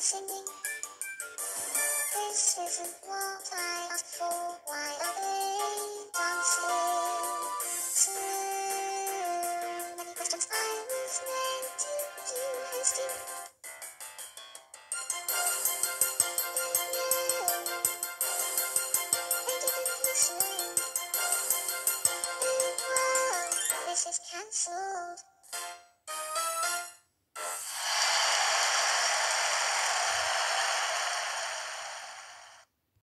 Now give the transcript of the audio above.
singing. This isn't what I asked for. Why are they dancing? Too many questions. I was meant to do hasty. This is cancelled.